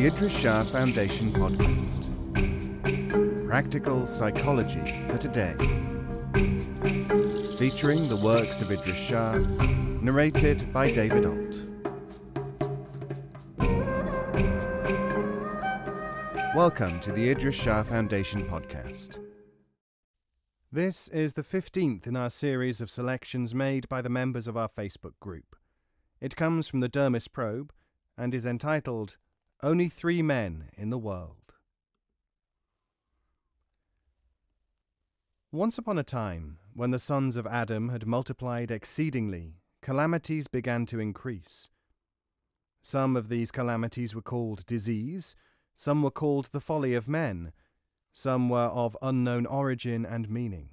the Idries Shah Foundation podcast. Practical psychology for today. Featuring the works of Idries Shah, narrated by David Ault. Welcome to the Idries Shah Foundation podcast. This is the 15th in our series of selections made by the members of our Facebook group. It comes from the Dermis Probe and is entitled Only Three Men in the World. Once upon a time, when the sons of Adam had multiplied exceedingly, calamities began to increase. Some of these calamities were called disease, some were called the folly of men, some were of unknown origin and meaning.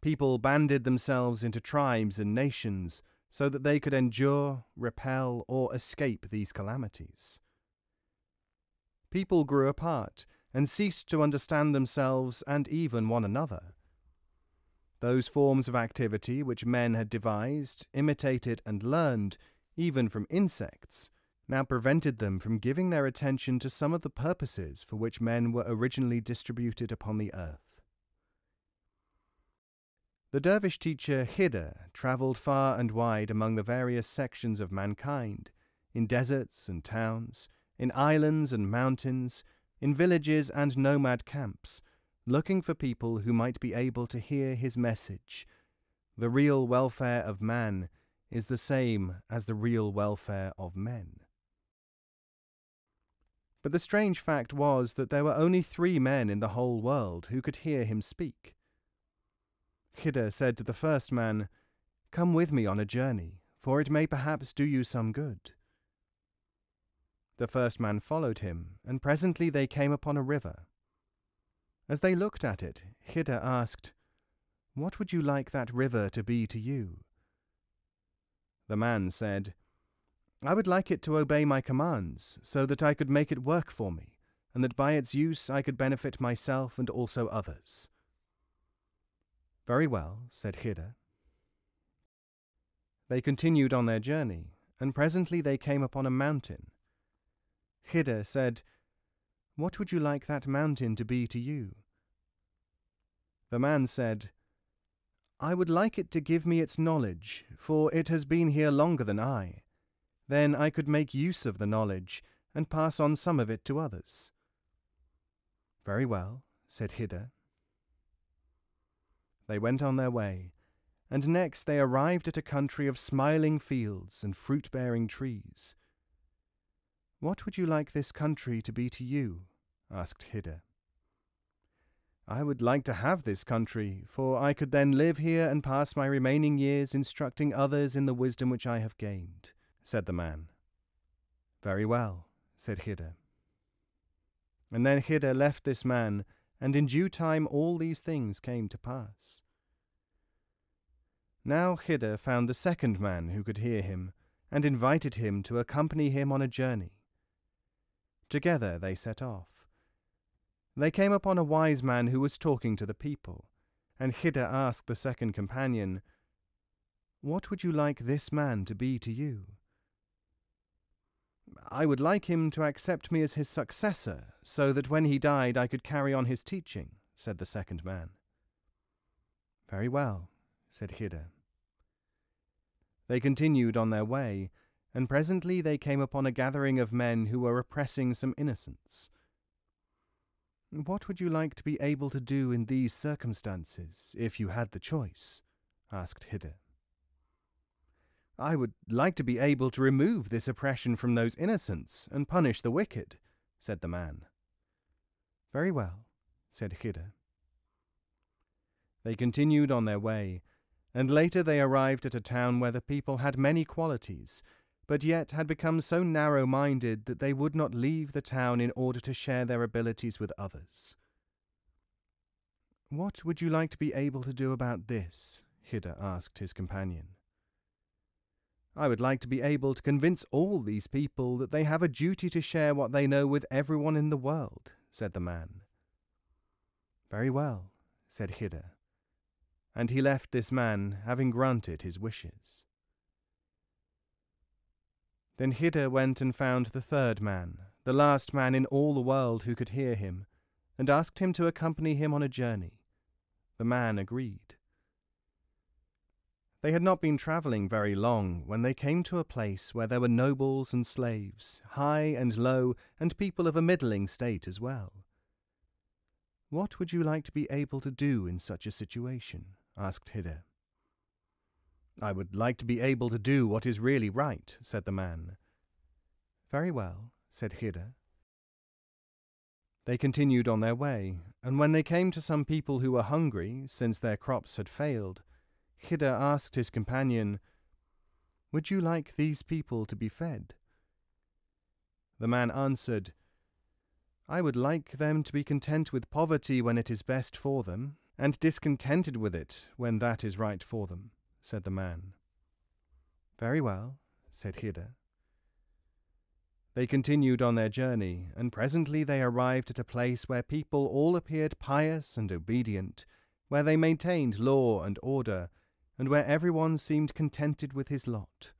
People banded themselves into tribes and nations so that they could endure, repel, or escape these calamities. People grew apart and ceased to understand themselves and even one another. Those forms of activity which men had devised, imitated, and learned, even from insects, now prevented them from giving their attention to some of the purposes for which men were originally distributed upon the earth. The dervish teacher Khidr travelled far and wide among the various sections of mankind, in deserts and towns, in islands and mountains, in villages and nomad camps, looking for people who might be able to hear his message. The real welfare of man is the same as the real welfare of men. But the strange fact was that there were only three men in the whole world who could hear him speak. Khidr said to the first man, Come with me on a journey, for it may perhaps do you some good. The first man followed him, and presently they came upon a river. As they looked at it, Khidr asked, What would you like that river to be to you? The man said, I would like it to obey my commands, so that I could make it work for me, and that by its use I could benefit myself and also others. Very well, said Khidr. They continued on their journey, and presently they came upon a mountain. Khidr said, What would you like that mountain to be to you? The man said, I would like it to give me its knowledge, for it has been here longer than I. Then I could make use of the knowledge, and pass on some of it to others. Very well, said Khidr. They went on their way, and next they arrived at a country of smiling fields and fruit bearing trees. What would you like this country to be to you? asked Khidr. I would like to have this country, for I could then live here and pass my remaining years instructing others in the wisdom which I have gained, said the man. Very well, said Khidr. And then Khidr left this man and in due time all these things came to pass. Now Khidr found the second man who could hear him, and invited him to accompany him on a journey. Together they set off. They came upon a wise man who was talking to the people, and Khidr asked the second companion, What would you like this man to be to you? I would like him to accept me as his successor, so that when he died I could carry on his teaching, said the second man. Very well, said Khidr. They continued on their way, and presently they came upon a gathering of men who were oppressing some innocents. What would you like to be able to do in these circumstances, if you had the choice? asked Khidr. I would like to be able to remove this oppression from those innocents and punish the wicked, said the man. Very well, said Khidr. They continued on their way, and later they arrived at a town where the people had many qualities, but yet had become so narrow minded that they would not leave the town in order to share their abilities with others. What would you like to be able to do about this? Khidr asked his companion. I would like to be able to convince all these people that they have a duty to share what they know with everyone in the world, said the man. Very well, said Khidr. And he left this man, having granted his wishes. Then Khidr went and found the third man, the last man in all the world who could hear him, and asked him to accompany him on a journey. The man agreed. They had not been travelling very long when they came to a place where there were nobles and slaves, high and low, and people of a middling state as well. What would you like to be able to do in such a situation? asked Khidr. I would like to be able to do what is really right, said the man. Very well, said Khidr. They continued on their way, and when they came to some people who were hungry, since their crops had failed, Khidr asked his companion, Would you like these people to be fed? The man answered, I would like them to be content with poverty when it is best for them, and discontented with it when that is right for them, said the man. Very well, said Khidr. They continued on their journey, and presently they arrived at a place where people all appeared pious and obedient, where they maintained law and order, and where everyone seemed contented with his lot.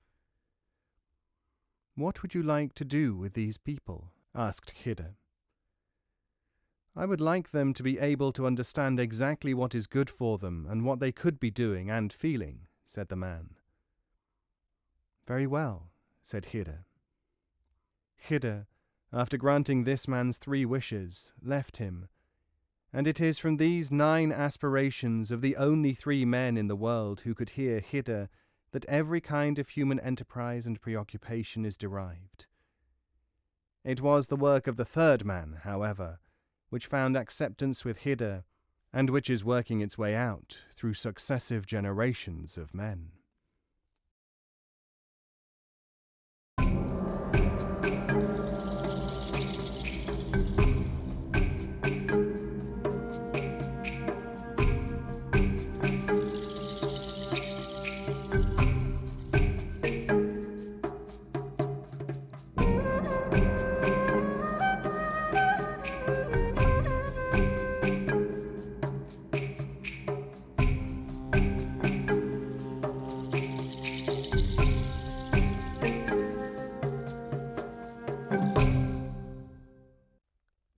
What would you like to do with these people? asked Khidr. I would like them to be able to understand exactly what is good for them and what they could be doing and feeling, said the man. Very well, said Khidr. Khidr, after granting this man's three wishes, left him and it is from these nine aspirations of the only three men in the world who could hear Khidr that every kind of human enterprise and preoccupation is derived. It was the work of the third man, however, which found acceptance with Khidr, and which is working its way out through successive generations of men.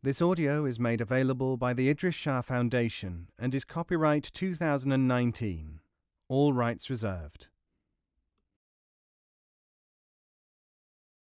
This audio is made available by the Idries Shah Foundation and is copyright 2019. All rights reserved.